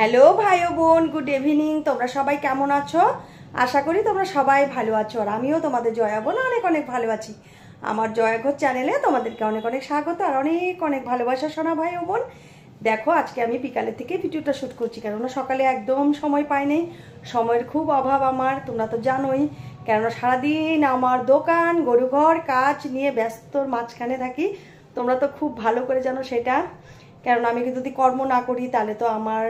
Hello ভাই বোন good evening তোমরা সবাই কেমন আছো? আশা করি তোমরা সবাই ভালো আছো, আর আমিও তোমাদের জয়া বোন অনেক অনেক ভালো আছি। আমার জয়াঘর চ্যানেলে তোমাদেরকে অনেক অনেক স্বাগত আর অনেক অনেক ভালোবাসা শোনা ভাই বোন। দেখো, আজকে আমি বিকালের থেকে ভিডিওটা শ্যুট করছি, কেননা সকালে একদম সময় পাইনি সময়ের খুব অভাব আমার, তোমরা তো জানোই। কেননা সারাদিন আমার দোকান, গরুঘর, কাজ নিয়ে ব্যস্তর মাঝখানে থাকি। তোমরা তো খুব ভালো করে জানো সেটা। কারণ আমি যদি কর্ম না করি, তাহলে তো আমার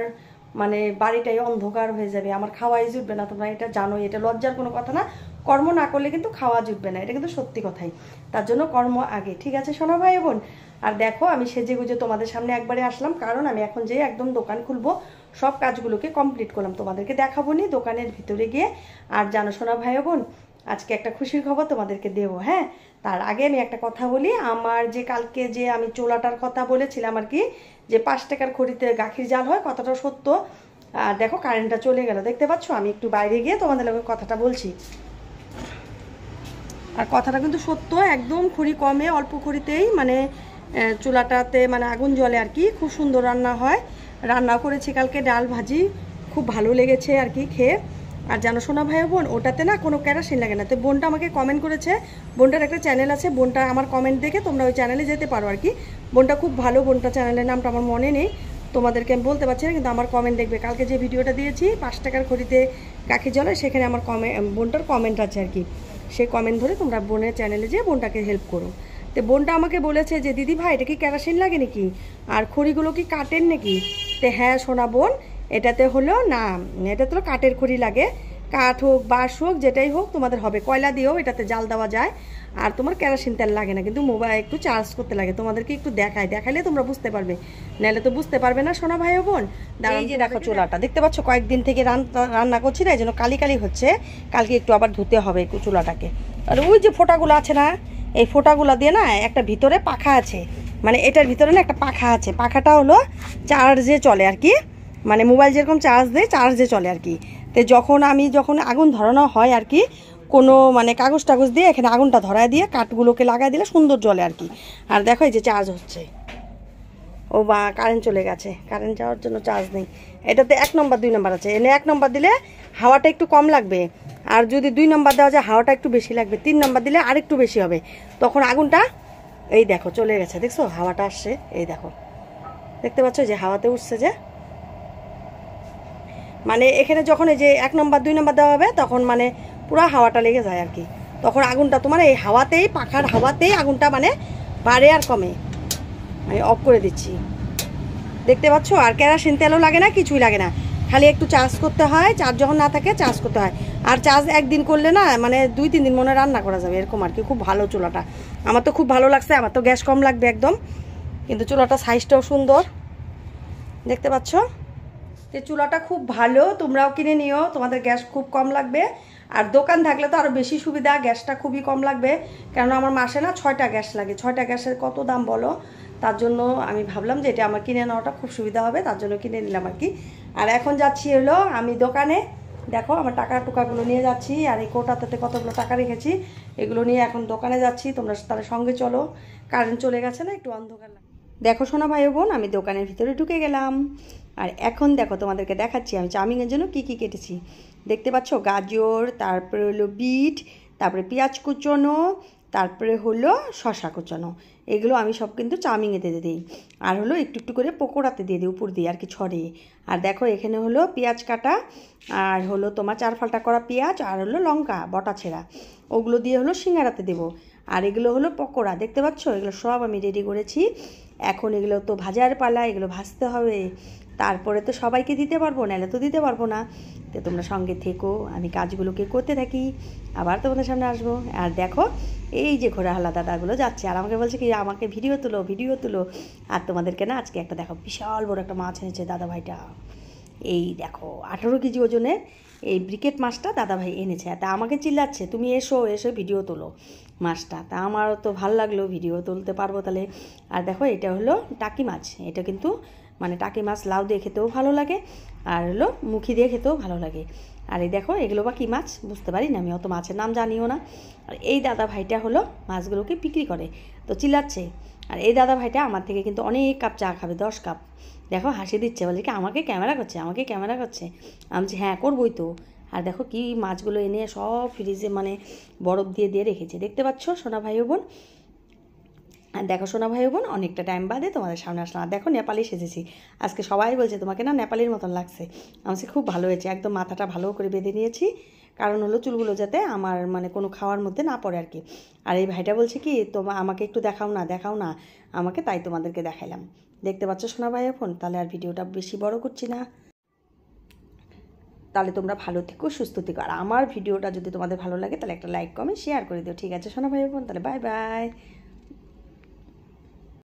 মানে বাড়িটাই অন্ধকার হয়ে যাবে, আমার খাওয়াই জুটবে না, তোমরা এটা জানোই, এটা লজ্জার কোনো কথা না। কর্ম না করলে কিন্তু খাওয়া জুটবে না, এটা কিন্তু সত্যি কথাই। তার জন্য কর্ম আগে, ঠিক আছে সোনা ভাই বোন? আর দেখো, আমি সেজে গুজে তোমাদের সামনে একবারে আসলাম, কারণ আমি এখন যে একদম দোকান খুলবো, সব কাজগুলোকে কমপ্লিট করলাম, তোমাদেরকে দেখাবো নি দোকানের ভিতরে গিয়ে। আর জানো সোনা ভাই বোন, আজকে একটা খুশির খবর তোমাদেরকে দেবো হ্যাঁ? তার আগে আমি একটা কথা বলি, আমার যে কালকে যে আমি চোলাটার কথা বলেছিলাম আর কি যে পাঁচ টাকার খড়িতে গাখির জাল হয়, কথাটা সত্য। আর দেখো কারেন্টটা চলে গেল। দেখতে পাচ্ছ? আমি একটু বাইরে গিয়ে তোমাদের লোকের কথাটা বলছি। আর কথাটা কিন্তু সত্য, একদম খড়ি কমে, অল্প খড়িতেই মানে চুলাটাতে মানে আগুন জ্বলে আর কি। খুব সুন্দর রান্না হয়। রান্না করেছি কালকে, ডাল ভাজি। খুব ভালো লেগেছে আর কি খেয়ে। আর জানো শোনা ভাই বোন, ওটাতে না কোনো ক্যারাসিন লাগে না। তো বোনটা আমাকে কমেন্ট করেছে, বোনটার একটা চ্যানেল আছে, বোনটা আমার কমেন্ট দেখে তোমরা ওই চ্যানেলে যেতে পারো আর কি। বোনটা খুব ভালো, বোনটা চ্যানেলের নামটা আমার মনে নেই, তোমাদেরকে আমি বলতে পারছি না, কিন্তু আমার কমেন্ট দেখবে। কালকে যে ভিডিওটা দিয়েছি, পাঁচ টাকার খড়িতে কাকি জলে, সেখানে আমার কমে বোনটার কমেন্ট আছে আর কি। সেই কমেন্ট ধরে তোমরা বোনের চ্যানেলে যেয়ে বোনটাকে হেল্প করো। তো বোনটা আমাকে বলেছে যে, দিদি ভাই, এটা কি ক্যারাসিন লাগে নাকি? আর খড়িগুলো কি কাটেন নাকি? তো হ্যাঁ সোনা বোন এটাতে হলো না এটা তো কাঠের খড়ি লাগে। কাঠ হোক বাঁশ হোক যেটাই হোক তোমাদের হবে। কয়লা দিয়েও এটাতে জাল দেওয়া যায়। আর তোমার কেরাসিন তেল লাগে না কিন্তু মোবাইল একটু চার্জ করতে লাগে। তোমাদেরকে একটু দেখায় দেখালে তোমরা বুঝতে পারবে। নাহলে তো বুঝতে পারবে না সোনা ভাই বোন। এই যে দেখো চুলাটা দেখতে পাচ্ছ? কয়েকদিন থেকে রান্না করছি না এই জন্য কালি কালি হচ্ছে। কালকে একটু আবার ধুতে হবে একটু চুলাটাকে। আর ওই যে ফোটাগুলো আছে না এই ফোটাগুলো দিয়ে না একটা ভিতরে পাখা আছে। মানে এটার ভিতরে না একটা পাখা আছে। পাখাটা হলো চার্জে চলে আর কি। মানে মোবাইল যেরকম চার্জ দেয় চার্জে চলে আর কি। তো যখন আমি যখন আগুন ধরানো হয় আর কি, কোনো মানে কাগজ টাগজ দিয়ে এখানে আগুনটা ধরায় দিয়ে কাঠগুলোকে লাগাই দিলে সুন্দর জলে আর কি। আর দেখো এই যে চার্জ হচ্ছে। ও বা কারেন্ট চলে গেছে। কারেন্ট যাওয়ার জন্য চার্জ নেই। এটাতে এক নম্বর দুই নম্বর আছে। এনে এক নম্বর দিলে হাওয়াটা একটু কম লাগবে। আর যদি দুই নম্বর দেওয়া যায়, হাওয়াটা একটু বেশি লাগবে। তিন নম্বর দিলে আর একটু বেশি হবে। তখন আগুনটা, এই দেখো চলে গেছে। দেখছ? হাওয়াটা আসছে। এই দেখো। দেখতে পাচ্ছ যে হাওয়াতে উঠছে যে মানে এখানে যখন এই যে এক নম্বর, দুই নম্বর দেওয়া হবে, তখন মানে পুরো হাওয়াটা লেগে যায় আর কি। তখন আগুনটা তোমার এই হাওয়াতেই, পাখার হাওয়াতেই আগুনটা মানে বাড়ে আর কমে। আমি অফ করে দিচ্ছি। দেখতে পাচ্ছ? আর কেরাসিন তেলও লাগে না, কিছুই লাগে না। খালি একটু চার্জ করতে হয়, চার্জ যখন না থাকে, চার্জ করতে হয়। আর চার্জ একদিন করলে না মানে দুই, তিন দিন মনে রান্না করা যাবে, এরকম আর কি। খুব ভালো চুলাটা। আমার তো খুব ভালো লাগছে, আমার তো গ্যাস কম লাগবে একদম। কিন্তু চুলাটা সাইজটাও সুন্দর। দেখতে পাচ্ছ? তো চুলাটা খুব ভালো, তোমরাও কিনে নিও, তোমাদের গ্যাস খুব কম লাগবে। আর দোকান থাকলে তো আরও বেশি সুবিধা, গ্যাসটা খুবই কম লাগবে। কেননা আমার মাসে না ছয়টা গ্যাস লাগে। ছয়টা গ্যাসের কত দাম বলো? তার জন্য আমি ভাবলাম যে এটা আমার কিনে নেওয়াটা খুব সুবিধা হবে, তার জন্য কিনে নিলাম আর কি। আর এখন যাচ্ছি হলো আমি দোকানে। দেখো, আমার টাকা টুকাগুলো নিয়ে যাচ্ছি, আর এই কোটাতে কতগুলো টাকা রেখেছি, এগুলো নিয়ে এখন দোকানে যাচ্ছি। তোমরা তাদের সঙ্গে চলো। কারেন্ট চলে গেছে না, একটু অন্ধকার দেখো শোনা ভাই বোন, আমি দোকানের ভিতরে ঢুকে গেলাম। আর এখন দেখো তোমাদেরকে দেখাচ্ছি, আমি চাউমিনের জন্য কি কি কেটেছি। দেখতে পাচ্ছ গাজর, তারপরে হলো বিট, তারপরে পেঁয়াজ কুচনো তারপরে হলো শশা কুচনো। এগুলো আমি সব কিন্তু চাউমিনে দিয়ে দিই। আর হলো একটু একটু করে পকোড়াতে দিয়ে দিই, উপর দিয়ে আর কি ছড়ে। আর দেখো এখানে হলো পেঁয়াজ কাটা, আর হলো তোমার চার ফালটা করা পেঁয়াজ, আর হলো লঙ্কা, বটা ছেঁড়া। ওগুলো দিয়ে হলো সিঙ্গারাতে দেবো। আর এগুলো হলো পকোড়া, দেখতে পাচ্ছ? এগুলো সব আমি রেডি করেছি। এখন এগুলো তো ভাজার পালা, এগুলো ভাজতে হবে। তারপরে তো সবাইকে দিতে পারব, নাহলে তো দিতে পারব না। তো তোমরা সঙ্গে থেকো, আমি কাজগুলোকে করতে থাকি। আবার তোমাদের সামনে আসব। আর দেখো, এই যে ঘোড়াহালা দাদাগুলো যাচ্ছে। আর আমাকে বলছে কি, আমাকে ভিডিও তুলো ভিডিও তুলো। আর তোমাদেরকে না আজকে একটা দেখো, বিশাল বড় একটা মাছ এনেছে দাদা ভাইটা এই দেখো, আঠেরো কেজি ওজনের এই ব্রিকেট মাছটা দাদাভাই এনেছে। তা আমাকে চিল্লাচ্ছে, তুমি এসো, এসে ভিডিও তোলো মাছটা। তা আমারও তো ভালো লাগল, ভিডিও তুলতে পারব তাহলে। আর দেখো, এটা হলো টাকি মাছ। এটা কিন্তু মানে টাকি মাছ লাউ দিয়ে খেতেও ভালো লাগে, আর হলো মুখি দিয়ে খেতেও ভালো লাগে। আর এই দেখো, এগুলো বা কী মাছ? বুঝতে পারি না, আমি অত মাছের নাম জানিও না। আর এই দাদা ভাইটা হলো মাছগুলোকে বিক্রি করে, তো চিল্লাচ্ছে। আর এই দাদা ভাইটা আমার থেকে কিন্তু অনেক কাপ চা খাবে, দশ কাপ। দেখো, হাসি দিচ্ছে, বলে কি আমাকে ক্যামেরা করছে, আমাকে ক্যামেরা করছে। আমি হ্যাঁ করবোই তো। আর দেখো কি মাছগুলো এনে সব ফ্রিজে মানে বরফ দিয়ে দিয়ে রেখেছে। দেখতে পাচ্ছ সোনা ভাই বোন? আর দেখো সোনা ভাই বোন, অনেকটা টাইম বাদে তোমাদের সামনে আসলাম। আর দেখো নেপালি সেজেছি। আজকে সবাই বলছে, তোমাকে না নেপালির মতন লাগছে। আমার খুব ভালো হয়েছে। একদম মাথাটা ভালো করে বেঁধে নিয়েছি। কারণ হলো চুলগুলো যাতে আমার মানে কোনো খাওয়ার মধ্যে না পড়ে আর কি আর এই ভাইটা বলছে কি, তোমা, আমাকে একটু দেখাও না দেখাও না। আমাকে তাই তোমাদেরকে দেখাইলাম। দেখতে পাচ্ছ সোনা ভাই এখন তাহলে আর ভিডিওটা বেশি বড় করছি না। তাহলে তোমরা ভালো থেকো, সুস্থ থেকো। আর আমার ভিডিওটা যদি তোমাদের ভালো লাগে, তাহলে একটা লাইক কমেন্ট শেয়ার করে দিও। ঠিক আছে সোনা ভাই বোন? তাহলে বাই বাই